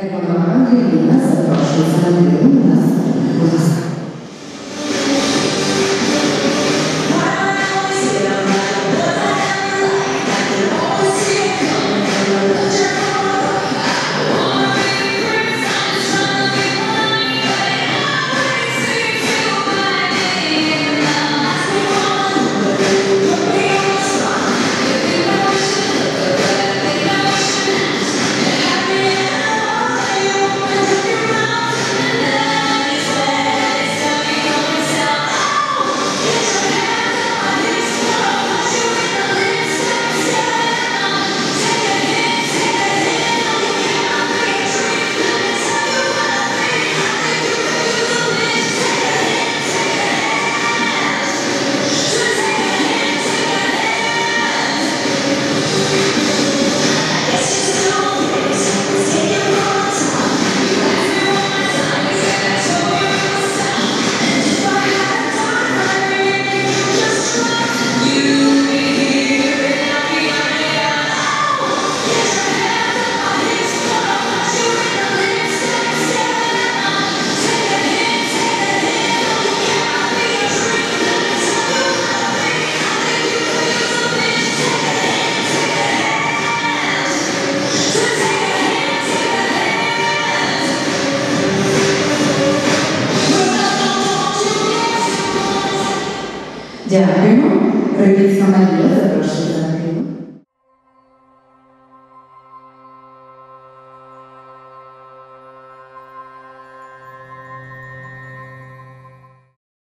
ekonomantai linas atrošius andriūnas bus Ya, ¿no? Reflexiona Dios.